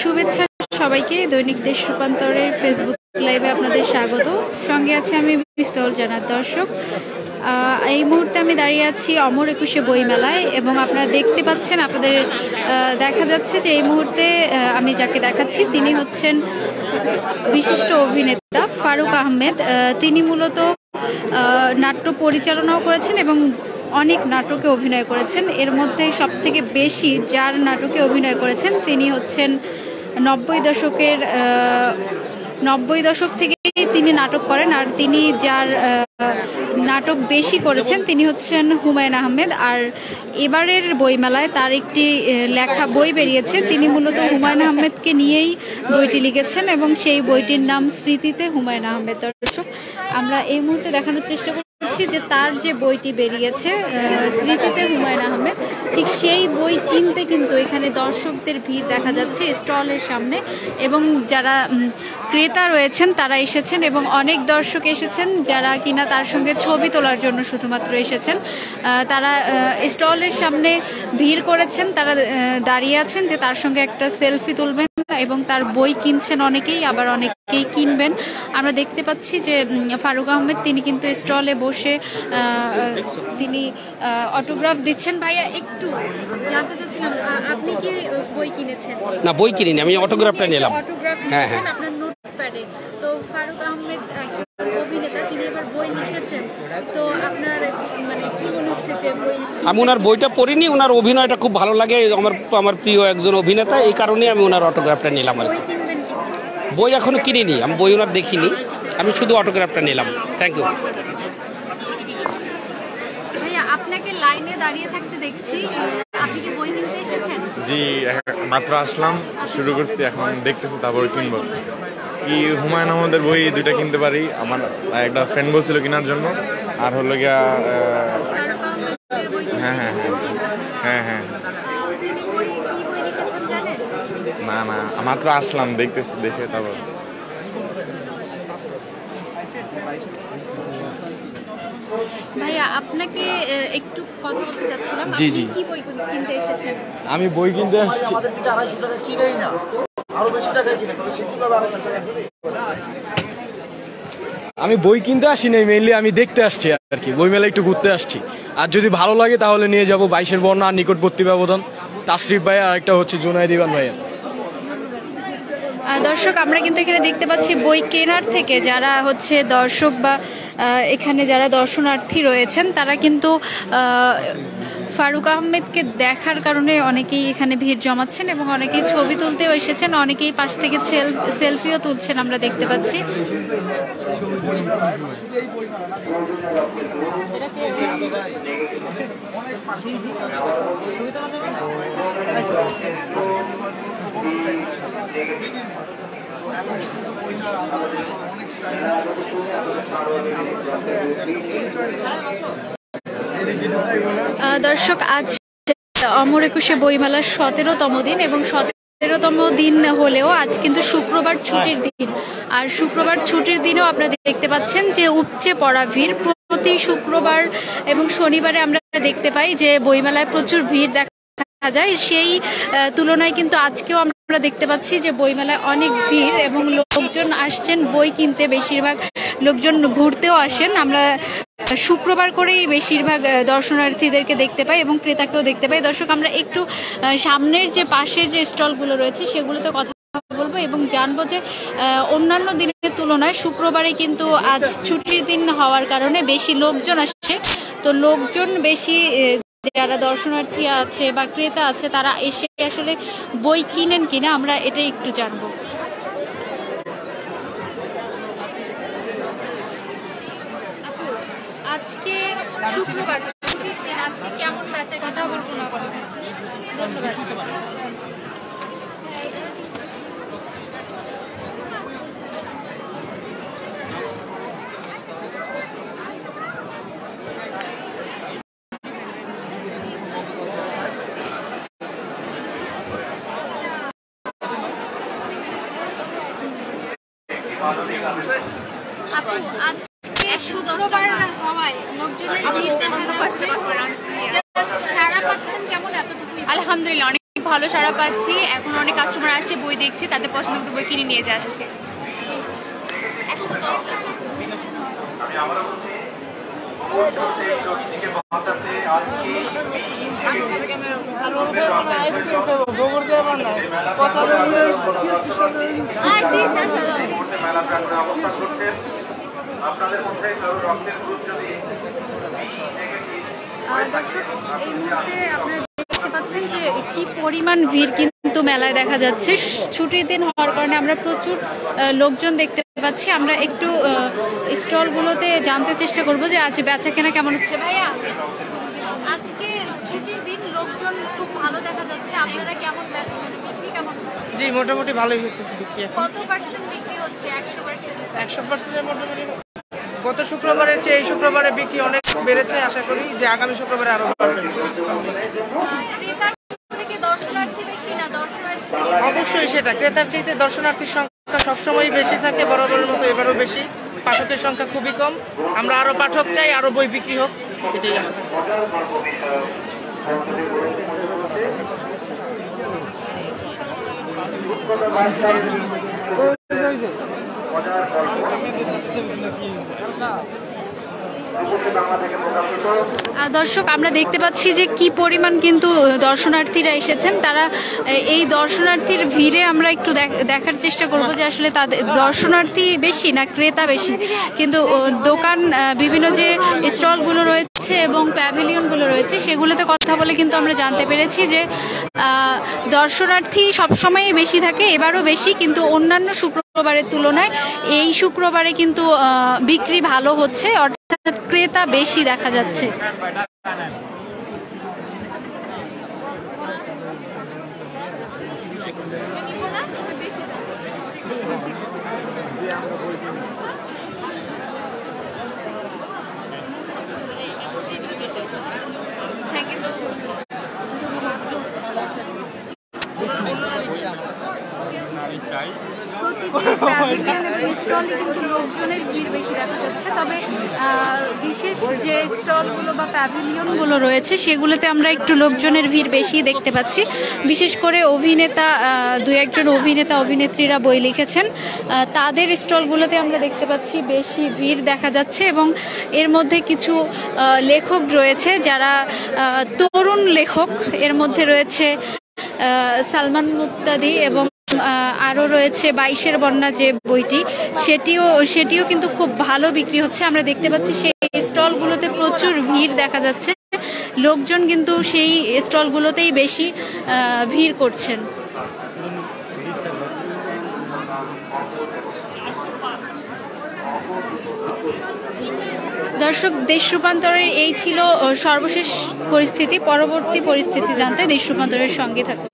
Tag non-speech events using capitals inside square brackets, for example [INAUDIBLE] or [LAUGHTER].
শুভেচ্ছা সবাইকে দৈনিক দেশ রূপান্তরের ফেসবুক লাইভে আপনাদের স্বাগত। সঙ্গে আছে আমি মিফতাহুল জানার দর্শক। এই মুহূর্তে আমি দাঁড়িয়ে আছি অমর একুশে বইমেলায় এবং আপনারা দেখতে পাচ্ছেন, আপনাদের দেখা যাচ্ছে যে এই মুহূর্তে আমি যাকে দেখাচ্ছি তিনি হচ্ছেন বিশিষ্ট অভিনেতা ফারুক আহমেদ। তিনি মূলত নাট্য পরিচালনাও করেছেন এবং অনেক নাটকে অভিনয় করেছেন। এর মধ্যে সব থেকে বেশি যার নাটকে অভিনয় করেছেন তিনি হচ্ছেন নব্বই দশকের নব্বই দশক থেকেই তিনি নাটক করেন আর তিনি যার নাটক বেশি করেছেন তিনি হচ্ছেন হুমায়ুন আহমেদ। আর এবারের বইমেলায় তার একটি লেখা বই বেরিয়েছে। তিনি মূলত হুমায়ুন আহমেদকে নিয়েই বইটি লিখেছেন এবং সেই বইটির নাম স্মৃতিতে হুমায়ুন আহমেদ দর্শক। আমরা এই মুহূর্তে দেখানোর চেষ্টা করছি যে তার যে বইটি বেরিয়েছে স্মৃতিতে হুমায়ুন আহমেদ, ঠিক সেই বই কিনতে কিন্তু এখানে দর্শকদের ভিড় দেখা যাচ্ছে স্টলের সামনে এবং যারা ক্রেতা রয়েছেন তারা এসেছেন এবং অনেক দর্শক এসেছেন যারা কিনা তার সঙ্গে ছবি তোলার জন্য শুধুমাত্র এসেছেন। তারা স্টলের সামনে ভিড় করেছেন, তারা দাঁড়িয়ে আছেন যে তার সঙ্গে একটা সেলফি তুলবেন। এবং তার বই কিনছেন অনেকেই আবার অনেকেই কিনবেন। আমরা দেখতে পাচ্ছি যে ফারুক আহমেদ তিনি কিন্তু স্টলে বসে তিনি অটোগ্রাফ দিচ্ছেন। ভাইয়া একটু জানতে চাচ্ছিলাম আপনি কি বই কিনেছেন? না বই কিনিনি আমি অটোগ্রাফটা নিলাম। অটোগ্রাফ হ্যাঁ, হ্যাঁ। আপনার নোটপ্যাডে তো ফারুক আহমেদ একজন এবার বই লিখেছেন। তো আপনার মানে কি মনে হচ্ছে যে বই আমি ওনার বইটা পড়িনি ওনার অভিনয়টা খুব ভালো লাগে আমার আমার প্রিয় একজন অভিনেতা এই কারণে আমি ওনার অটোগ্রাফটা নিলাম আর বই কি? বই এখনও কিনিনি আমি বই ওনার দেখিনি আমি শুধু অটোগ্রাফটা নিলাম। থ্যাংক ইউ আপনাকে লাইনে দাঁড়িয়ে থাকতে দেখছি। আপনি কি বই কিনতে এসেছেন? জি মাত্র আসলাম শুরু করছি এখন দেখতেছি তারপর কিনবো। কি হুমায়ুন আহমদের বই দুইটা কিনতে পারি? আমার একটা ফ্রেন্ড বলছিল কেনার জন্য। আর হলো গিয়া হ্যাঁ, হ্যাঁ, হ্যাঁ হ্যাঁ জানেন না না মাত্র আসলাম দেখতেছি দেখে তারপর। ভাইয়া আপনাকে একটু কথা বলতে চাচ্ছিলাম। জি, জি। কি বই কিনতে এসেছেন? আমি বই কিনতে আসছি। আমাদের থেকে আড়াইশো টাকা কিনেই না। আরও বেশি কিনে তাহলে সে কীভাবে আমি বই কিনতে আসি নাই মেইনলি আমি দেখতে আসছি আর কি বই মেলা একটু ঘুরতে আসছি। আর যদি ভালো লাগে তাহলে নিয়ে যাব বাইশের বর্ণা নিকটবর্তী ব্যবধান, তাসরিফ ভাই আর একটা হচ্ছে জুনাইদ ইবান ভাইয়ের। দর্শক, আমরা কিন্তু এখানে দেখতে পাচ্ছি বই কেনার থেকে যারা হচ্ছে দর্শক বা এখানে যারা দর্শনার্থী রয়েছেন, তারা কিন্তু ফারুক আহমেদকে দেখার কারণে অনেকেই এখানে ভিড় জমাচ্ছেন এবং অনেকেই ছবি তুলতেও এসেছেন, অনেকেই পাশ থেকে সেলফিও তুলছেন আমরা দেখতে পাচ্ছি। আহ, দর্শক আজ অমর একুশে বইমেলার সতেরোতম দিন এবং সতেরোতম দিন হলেও আজ কিন্তু শুক্রবার ছুটির দিন। আর শুক্রবার ছুটির দিনেও আপনারা দেখতে পাচ্ছেন যে উপচে পড়া ভিড়। প্রতি শুক্রবার এবং শনিবারে আমরা দেখতে পাই যে বইমেলায় প্রচুর ভিড় দেখা যায়, সেই তুলনায় কিন্তু আজকেও আমরা দেখতে পাচ্ছি যে বইমেলায় অনেক ভিড় এবং লোকজন আসছেন, বই কিনতে বেশিরভাগ লোকজন ঘুরতেও আসেন। আমরা শুক্রবার করেই বেশিরভাগ দর্শনার্থীদেরকে দেখতে পাই এবং ক্রেতাকেও দেখতে পাই। দর্শক, আমরা একটু সামনের যে পাশের যে স্টলগুলো রয়েছে, সেগুলোতে কথা বলব এবং জানব যে অন্যান্য দিনের তুলনায় শুক্রবারে কিন্তু আজ ছুটির দিন হওয়ার কারণে বেশি লোকজন আসছে। তো লোকজন বেশি যারা দর্শনার্থী আছে বা ক্রেতা আছে, তারা এসে আসলে বই কিনেন কিনা আমরা এটা একটু জানব। আজকে শুক্রবার কেমন কথা বলব ধন্যবাদ। আজকে শুক্রবার না হওয়ায় লোকজনের ভিড় দেখা যাচ্ছে। সারা পাচ্ছেন কেমন এতটুকুই? আলহামদুলিল্লাহ অনেক ভালো সাড়া পাচ্ছি। এখন অনেক কাস্টমার আসছে বই দেখছে তাদের পছন্দ মতো বই কিনে নিয়ে যাচ্ছে। আর দিস না সাদা। আর দর্শক, এই মুহূর্তে আপনারা দেখতে পাচ্ছেন যে কি পরিমাণ ভিড় কিন্তু মেলায় দেখা যাচ্ছে। ছুটির দিন হওয়ার কারণে আমরা প্রচুর লোকজন দেখতে পাচ্ছি। আমরা একটু স্টলগুলোতে জানতে চেষ্টা করব যে আজ বেচা কেনা কেমন হচ্ছে। ভাইয়া আজকে ছুটির দিন লোকজন খুব ভালো দেখা যাচ্ছে। আপনারা কেমন মানে বিক্রি কেমন জি মোটামুটি ভালোই হতেছে বিক্রি কত পার্সেন্ট বিক্রি হচ্ছে? একশো পার্সেন্ট একশো পার্সেন্টের মোটামুটি গত শুক্রবারের চেয়ে এই শুক্রবারে বিক্রি অনেক বেড়েছে আশা করি যে আগামী শুক্রবারে আরও বাড়বে ক্রেতার থেকে দর্শনার্থী বেশি না দর্শনার্থী অবশ্যই সেটা। ক্রেতার চাইতে দর্শনার্থীর সংখ্যা সবসময়ই বেশি থাকে, বরাবরের মতো এবারও বেশি। পাঠকের সংখ্যা খুবই কম। আমরা আরও পাঠক চাই, আরও বই বিক্রি হোক, এটাই আশা। দর্শক, আমরা দেখতে পাচ্ছি যে কি পরিমাণ কিন্তু দর্শনার্থীরা এসেছেন। তারা এই দর্শনার্থীর ভিড়ে আমরা একটু দেখ- দেখার চেষ্টা করব যে আসলে তাদের দর্শনার্থী বেশি না ক্রেতা বেশি। কিন্তু দোকান বিভিন্ন যে স্টলগুলো রয়েছে এবং প্যাভিলিয়নগুলো রয়েছে, সেগুলোতে কথা বলে কিন্তু আমরা জানতে পেরেছি যে দর্শনার্থী সবসময়ই বেশি থাকে, এবারও বেশি। কিন্তু অন্যান্য শুক্রবারের তুলনায় এই শুক্রবারে কিন্তু বিক্রি ভালো হচ্ছে ক্রেতা বেশি দেখা যাচ্ছে। [LAUGHS] স্টলে কিন্তু লোকজনের ভিড় বেশি দেখা যাচ্ছে। তবে বিশেষ যে স্টলগুলো বা প্যাভিলিয়নগুলো রয়েছে, সেগুলোতে আমরা একটু লোকজনের ভিড় বেশি দেখতে পাচ্ছি। বিশেষ করে অভিনেতা দু একজন অভিনেতা, অভিনেত্রীরা বই লিখেছেন। তাদের স্টলগুলোতে আমরা দেখতে পাচ্ছি বেশি ভিড় দেখা যাচ্ছে এবং এর মধ্যে কিছু লেখক রয়েছে যারা তরুণ লেখক। এর মধ্যে রয়েছে সালমান মুক্তাদি এবং আহ, আরও রয়েছে বাইশের বন্যা যে বইটি সেটিও সেটিও কিন্তু খুব ভালো বিক্রি হচ্ছে। আমরা দেখতে পাচ্ছি সেই স্টলগুলোতে প্রচুর ভিড় দেখা যাচ্ছে। লোকজন কিন্তু সেই স্টলগুলোতেই বেশি ভিড় করছেন। দর্শক দেশ রূপান্তরের এই ছিল সর্বশেষ পরিস্থিতি। পরবর্তী পরিস্থিতি জানতে দেশ রূপান্তরের সঙ্গে থাকুন।